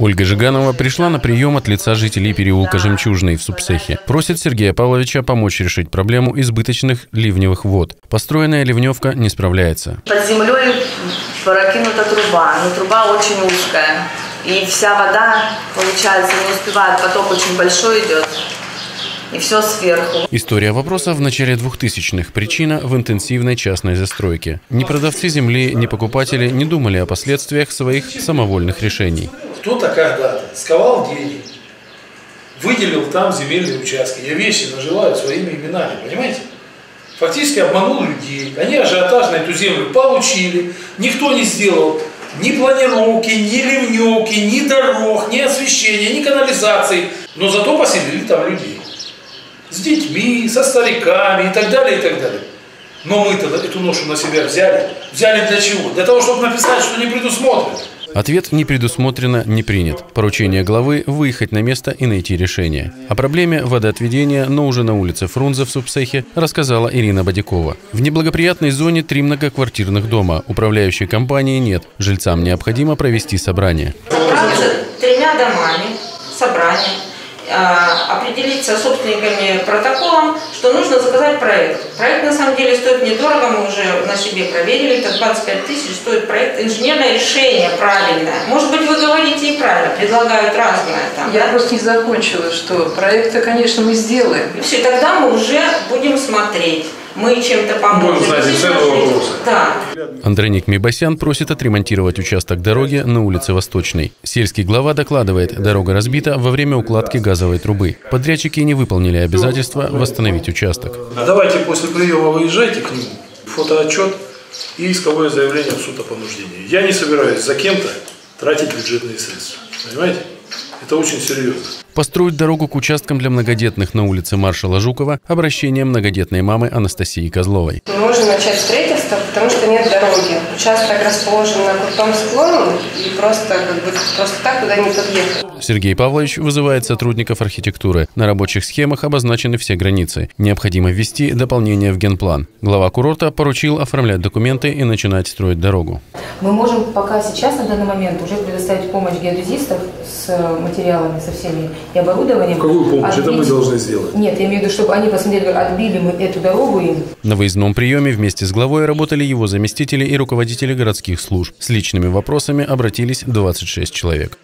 Ольга Жиганова пришла на прием от лица жителей переулка Жемчужный в Субсехе. Просит Сергея Павловича помочь решить проблему избыточных ливневых вод. Построенная ливневка не справляется. Под землей прокинута труба, но труба очень узкая. И вся вода, получается, не успевает, поток очень большой идет. И все сверху. История вопроса в начале 2000-х. Причина в интенсивной частной застройке. Ни продавцы земли, ни покупатели не думали о последствиях своих самовольных решений. Кто-то когда-то сковал деньги, выделил там земельные участки. Я вещи наживаю своими именами, понимаете? Фактически обманул людей. Они ажиотажно эту землю получили. Никто не сделал ни планировки, ни ливневки, ни дорог, ни освещения, ни канализации. Но зато поселили там людей с детьми, со стариками и так далее, и так далее. Но мы-то эту ношу на себя взяли. Взяли для чего? Для того, чтобы написать, что не предусмотрено. Ответ не предусмотрено, не принят. Поручение главы – выехать на место и найти решение. О проблеме водоотведения, но уже на улице Фрунзе в Субсехе, рассказала Ирина Бодякова. В неблагоприятной зоне три многоквартирных дома. Управляющей компании нет. Жильцам необходимо провести собрание. Тремя домами собрание а, определиться с собственниками протоколом, что нужно заказать проект. Проект на самом деле стоит недорого, мы уже на себе проверили, это 25 тысяч стоит проект. Инженерное решение правильное. Может быть, вы говорите и правильно, предлагают разное. Там, Я да? просто не закончила, что проекты, конечно, мы сделаем. Все, тогда мы уже будем смотреть мы чем-то поможем. Знать цену вопроса. Да. Андреник Мибасян просит отремонтировать участок дороги на улице Восточной. Сельский глава докладывает, дорога разбита во время укладки газовой трубы. Подрядчики не выполнили обязательства восстановить участок. Давайте после приема выезжайте к нему, фотоотчет и исковое заявление в суд о понуждении. Я не собираюсь за кем-то тратить бюджетные средства. Понимаете? Это очень серьезно. Построить дорогу к участкам для многодетных на улице маршала Жукова обращение многодетной мамы Анастасии Козловой. Мы можем начать строительство, потому что нет дороги. Участок расположен на крутом склоне и просто, как бы, просто так туда не подъехать. Сергей Павлович вызывает сотрудников архитектуры. На рабочих схемах обозначены все границы. Необходимо ввести дополнение в генплан. Глава курорта поручил оформлять документы и начинать строить дорогу. Мы можем пока сейчас, на данный момент, уже предоставить помощь геодезистов с материалами, со всеми и оборудованием. Какую помощь? Отбить... Это мы должны сделать. Нет, я имею в виду, чтобы они посмотрели, отбили мы эту дорогу им. На выездном приеме вместе с главой работали его заместители и руководители городских служб. С личными вопросами обратились 26 человек.